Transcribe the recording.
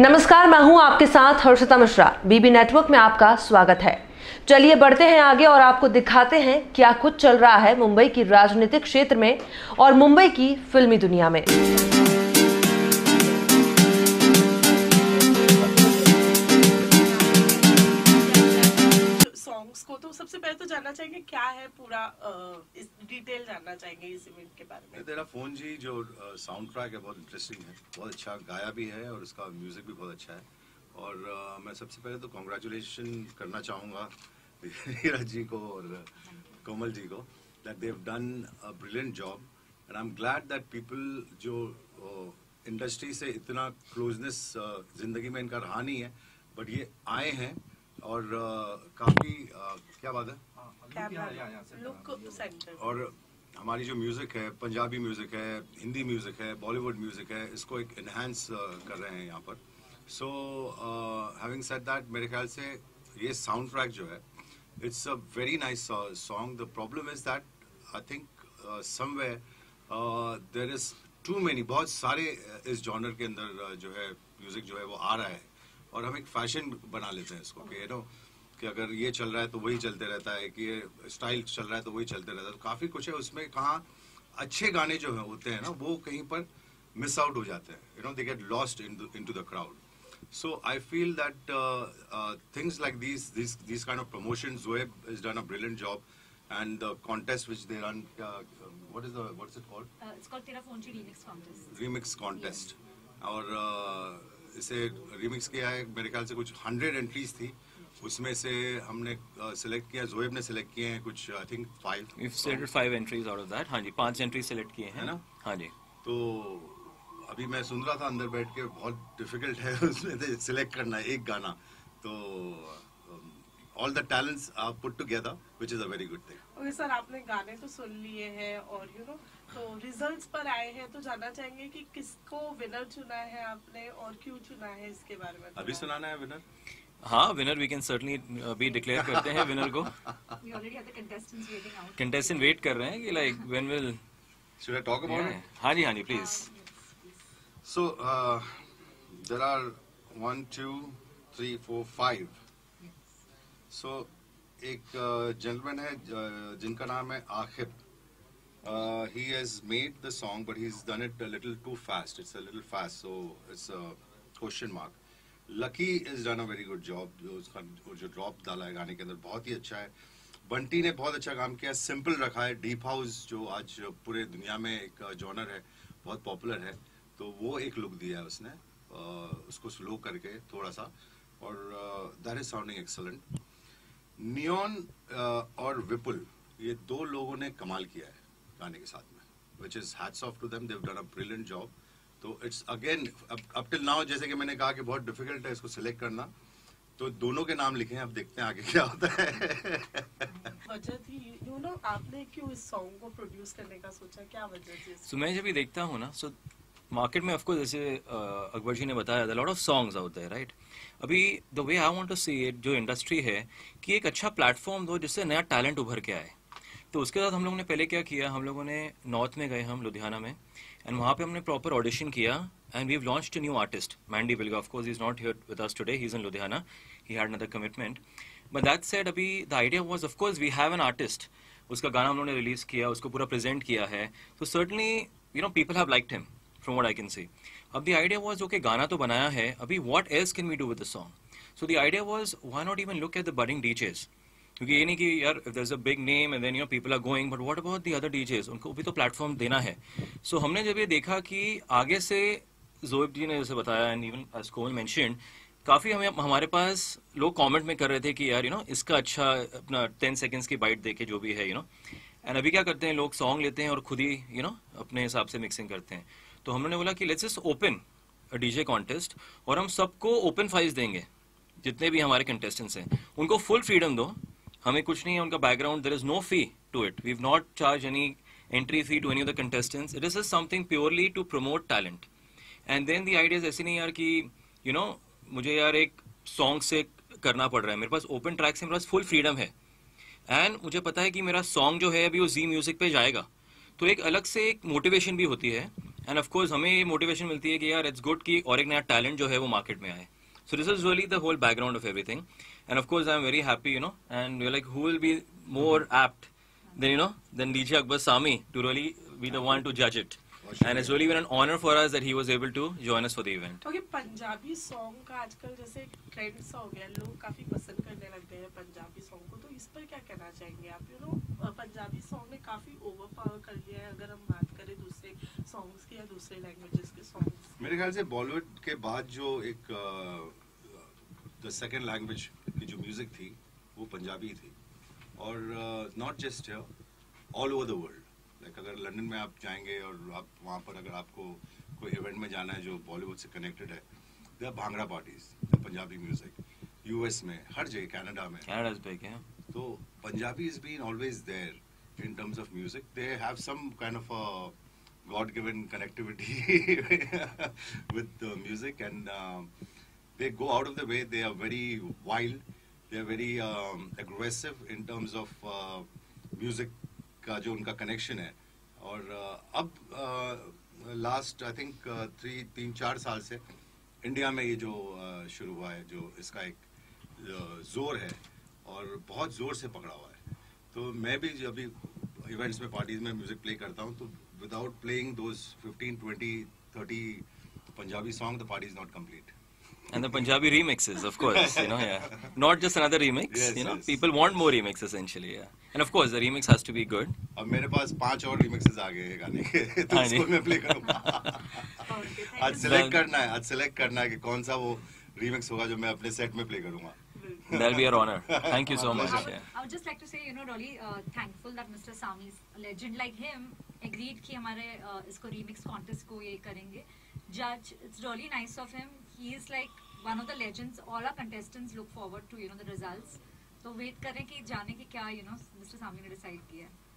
नमस्कार, मैं हूँ आपके साथ हर्षिता मिश्रा। बीबी नेटवर्क में आपका स्वागत है। चलिए बढ़ते हैं आगे और आपको दिखाते हैं क्या कुछ चल रहा है मुंबई की राजनीतिक क्षेत्र में और मुंबई की फिल्मी दुनिया में। सबसे पहले तो जानना चाहेंगे क्या है पूरा इस डिटेल जानना चाहेंगे इस इवेंट के बारे में। तेरा फ़ोन जी जो साउंड ट्रैक है बहुत इंटरेस्टिंग है। बहुत अच्छा गाया भी है और उसका म्यूज़िक भी बहुत अच्छा है। और अ, मैं सबसे पहले तो कॉन्ग्रेचुलेशन करना चाहूँगा हीरा जी को और कोमल जी को that they've done a brilliant job and I am glad that people जो इंडस्ट्री से इतना क्लोजनेस ज़िंदगी में इनका रहा नहीं है बट ये आए हैं और काफ़ी क्या बात है? लुक सेंटर और हमारी जो म्यूज़िक है पंजाबी म्यूज़िक है हिंदी म्यूज़िक है बॉलीवुड म्यूज़िक है इसको एक इनहेंस कर रहे हैं यहाँ पर। सो हैविंग सेड दैट मेरे ख्याल से ये साउंड ट्रैक जो है it's a very nice song the problem is that I think somewhere there is too many बहुत सारे uh, इस जॉनर के अंदर uh, जो है म्यूज़िक जो है वो आ रहा है। और हम एक फ़ैशन बना लेते हैं इसको कि यू नो कि अगर ये चल रहा है तो वही चलते रहता है कि ये स्टाइल चल रहा है तो वही चलते रहता है तो काफ़ी कुछ है उसमें कहाँ अच्छे गाने जो है होते हैं ना वो कहीं पर मिस आउट हो जाते हैं you know they get lost into the crowd feel that uh, uh, things like these, these, these kind of promotions, Zoeb has done a brilliant job, and the contest which they run, uh, um, what is the, what is it called? Uh, it's called Tera Phone Chi Remix Contest. Remix contest. और uh, इसे remix किया है मेरे ख्याल से कुछ hundred entries थी उसमें से हमने सिलेक्ट किया जोएब ने सिलेक्ट किए हैं कुछ I think five We've selected five entries out of that. हाँ जी पाँच entries select किए हैं। है ना? हाँ जी। तो अभी मैं सुन रहा था अंदर बैठ के बहुत डिफ़िकल्ट है उसमें से सिलेक्ट करना एक गाना। तो all the talents are put together which is a very good thing okay sir आपने गाने तो सुन लिए हैं और यू नो तो रिजल्ट्स पर आए हैं तो जानना चाहेंगे कि किसको विनर चुना है आपने और क्यों चुना है इसके बारे में अभी सुनाना है विनर हाँ विनर वी कैन सर्टनली भी डिक्लेयर करते हैं विनर को. कंटेस्टेंट वेट कर रहे हैं कि like when will should I talk about it हाँ जी हाँ जी please uh, there are one, two, three, four, five. So एक जेंटलमैन है uh, जिनका नाम है Akhir. He has made the song but he has done it a little too fast it's a little fast so it's a question mark Lucky is done a very good job जो उसका जो drop डाला है गाने के अंदर, बहुत ही अच्छा है। बंटी ने बहुत अच्छा काम किया सिंपल रखा है। डीप हाउस जो आज पूरे दुनिया में एक जॉनर है, बहुत पॉपुलर है। तो वो एक लुक दिया है उसने उसको स्लो करके थोड़ा सा। और that is sounding excellent Neon और विपुल ये दो लोगों ने कमाल किया है गाने के साथ में which is hats off to them they've done a brilliant job तो it's again up till now जैसे कि मैंने कहा कि बहुत डिफ़िकल्ट है इसको सिलेक्ट करना तो दोनों के नाम लिखे हैं अब देखते हैं आगे क्या होता है। वजह थी यू नो आपने क्यों इस सॉन्ग को प्रोड्यूस करने का सोचा? क्या वजह थी? सो मैं जब भी देखता हूँ ना सो मार्केट में ऑफकोर्स जैसे अकबर जी ने बताया था लॉट ऑफ़ सॉन्ग्स आउट है राइट अभी the way I want to see it जो इंडस्ट्री है कि एक अच्छा प्लेटफॉर्म दो जिससे नया टैलेंट उभर के आए। तो उसके बाद हम लोगों ने पहले क्या किया हम लोगों ने नॉर्थ में गए हम लुधियाना में। एंड वहाँ पे हमने प्रॉपर ऑडिशन किया and we launch new artist Mandy Bilga of course is not here with us today he is in Ludhiana he had another commitment but that said अभी the idea was of course we have an artist उसका गाना उन्होंने release किया, उसको पूरा present किया है. तो certainly you know people have liked him from what I can see अब द आइडिया वाज ओके गाना तो बनाया है, अभी what else can we do with the song so the idea was why not even look at the budding DJs क्योंकि ये नहीं कि यार if there is a big name and then you know people are going but what about the other DJs उनको भी तो platform देना है। सो so, हमने जब ये देखा कि आगे से जोएब जी ने जैसे बताया and even as Komal mentioned काफ़ी हमें हमारे पास लोग कमेंट में कर रहे थे कि यार यू you नो know, इसका अच्छा अपना टेन सेकंड्स की बाइट देके जो भी है यू नो एंड अभी क्या करते हैं लोग सॉन्ग लेते हैं और खुद ही यू नो अपने हिसाब से मिक्सिंग करते हैं। तो हमने बोला कि let's just open DJ contest और हम सबको ओपन फाइज देंगे जितने भी हमारे कंटेस्टेंट्स हैं। उनको फुल फ्रीडम दो हमें कुछ नहीं है, उनका background there is no fee to it we not charge any entry fee to any of the contestants it is something purely to promote talent and then the ideas ऐसी नहीं यार कि यू नो मुझे यार एक song से करना पड़ रहा है। मेरे पास ओपन ट्रैक से मेरे पास फुल फ्रीडम है। एंड मुझे पता है कि मेरा सॉन्ग जो है, अभी वो जी म्यूज़िक पे जाएगा। तो एक अलग से एक मोटिवेशन भी होती है। एंड ऑफ़ कोर्स हमें ये मोटिवेशन मिलती है कि यार इट्स गुड कि और एक नया टैलेंट जो है वो मार्केट में आए। So this is really the whole background of everything. And of course, I'm very happy, you know, and we're like, who will be more apt than, you know, than DJ Akbar Sami to really be the one to judge it. And it's really been an honor for us that he was able to join us for the event. क्योंकि Punjabi song का आजकल जैसे trend सा हो गया लोग काफ़ी पसंद करने लग गए हैं पंजाबी सॉन्ग को। तो इस पर क्या कहना चाहेंगे आप? यू नो पंजाबी सॉन्ग ने काफ़ी ओवर पावर कर लिया है अगर हम बात करें दूसरे सॉन्ग्स की या दूसरे लैंग्वेजेस के सॉन्ग्स मेरे ख्याल से बॉलीवुड के बाद जो एक द सेकेंड लैंग्वेज की जो म्यूज़िक थी वो पंजाबी थी। और not just all over the world like अगर लंदन में आप जाएँगे और आप वहाँ पर अगर आपको कोई इवेंट में जाना है जो बॉलीवुड से कनेक्टेड है there bhangra parties Punjabi music US में हर जगह कनाडा में। तो Punjabi is been always there in terms of music they have some kind of god given connectivity with music and they go out of the way they are very wild they are very aggressive in terms of music का जो उनका connection है। और uh, अब last I think three तीन चार साल से इंडिया में ये जो uh, शुरू हुआ है जो इसका एक uh, ज़ोर है और बहुत ज़ोर से पकड़ा हुआ है। तो मैं भी जब अभी इवेंट्स में पार्टीज़ में म्यूज़िक प्ले करता हूँ तो without playing those 15 20 30 Punjabi song the party is not complete And the Punjabi remixes, of course, you know, yeah. Not just another remix, Yes, you know. yes. People want more remix essentially, yeah. And of course, the remix has to be good. अब मेरे पास पाँच और remixes आ गए हैं गाने के तो हाँ उसको। मैं प्ले करूँगा आज. सिलेक्ट करना है आज सिलेक्ट करना है कि कौन सा वो रिमिक्स होगा जो मैं अपने सेट में प्ले करूँगा That'll be our honor. Thank you so much. I would, Yeah. I would just like to say, you know, really uh, thankful that Mr. Sami, a legend like him, agreed कि हमारे uh, इसको remix contest को ये करेंगे. Judge, it's really nice of him. Is like one of the legends. All our contestants look forward to, you know, the results. तो wait करें कि जाने की क्या, you know, Mr. Sami ने decide किया. है.